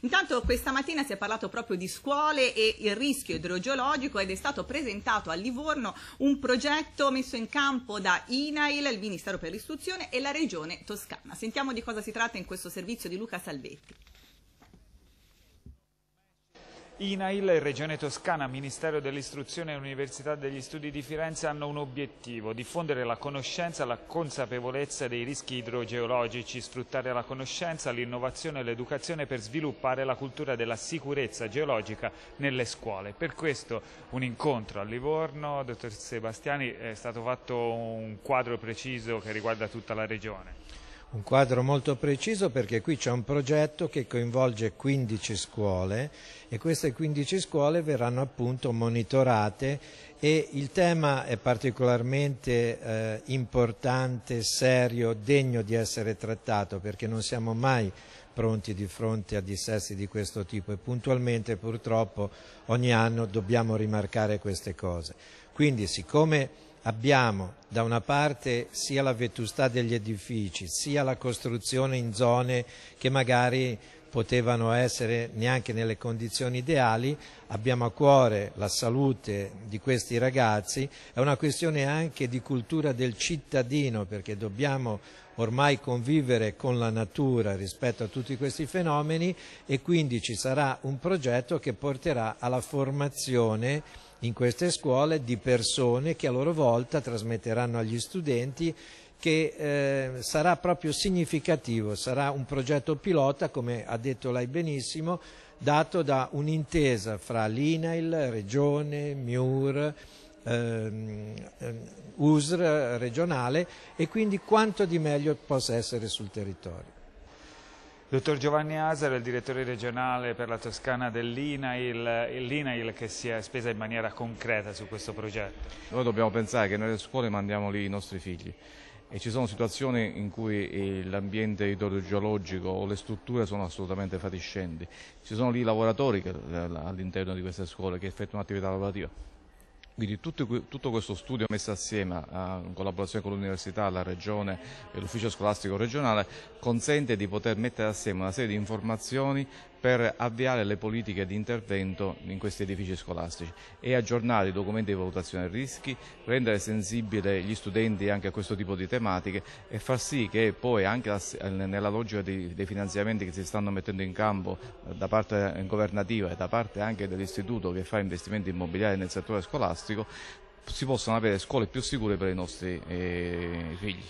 Intanto questa mattina si è parlato proprio di scuole e il rischio idrogeologico ed è stato presentato a Livorno un progetto messo in campo da INAIL, il Ministero per l'Istruzione e la Regione Toscana. Sentiamo di cosa si tratta in questo servizio di Luca Salvetti. INAIL, Regione Toscana, Ministero dell'Istruzione e Università degli Studi di Firenze hanno un obiettivo, diffondere la conoscenza e la consapevolezza dei rischi idrogeologici, sfruttare la conoscenza, l'innovazione e l'educazione per sviluppare la cultura della sicurezza geologica nelle scuole. Per questo un incontro a Livorno, dottor Sebastiani, è stato fatto un quadro preciso che riguarda tutta la regione. Un quadro molto preciso perché qui c'è un progetto che coinvolge 15 scuole e queste 15 scuole verranno appunto monitorate e il tema è particolarmente eh, importante, serio, degno di essere trattato perché non siamo mai pronti di fronte a dissesti di questo tipo e puntualmente purtroppo ogni anno dobbiamo rimarcare queste cose. Quindi siccome abbiamo da una parte sia la vetustà degli edifici, sia la costruzione in zone che magari potevano essere neanche nelle condizioni ideali, abbiamo a cuore la salute di questi ragazzi, è una questione anche di cultura del cittadino perché dobbiamo ormai convivere con la natura rispetto a tutti questi fenomeni e quindi ci sarà un progetto che porterà alla formazione in queste scuole di persone che a loro volta trasmetteranno agli studenti che eh, sarà proprio significativo, sarà un progetto pilota, come ha detto lei benissimo, dato da un'intesa fra l'INAIL, Regione, MIUR, ehm, USR regionale e quindi quanto di meglio possa essere sul territorio. Dottor Giovanni Asaro, il direttore regionale per la Toscana dell'INAIL, l'INAIL che si è spesa in maniera concreta su questo progetto. Noi dobbiamo pensare che nelle scuole mandiamo lì i nostri figli e ci sono situazioni in cui l'ambiente idrogeologico o le strutture sono assolutamente fatiscenti. Ci sono lì lavoratori all'interno di queste scuole che effettuano attività lavorativa quindi tutto, tutto, questo studio messo assieme in collaborazione con l'Università, la Regione e l'Ufficio Scolastico Regionale consente di poter mettere assieme una serie di informazioni per avviare le politiche di intervento in questi edifici scolastici e aggiornare i documenti di valutazione dei rischi, rendere sensibili gli studenti anche a questo tipo di tematiche e far sì che poi anche nella logica dei, dei finanziamenti che si stanno mettendo in campo da parte governativa e da parte anche dell'istituto che fa investimenti immobiliari nel settore scolastico si possano avere scuole più sicure per i nostri eh, figli.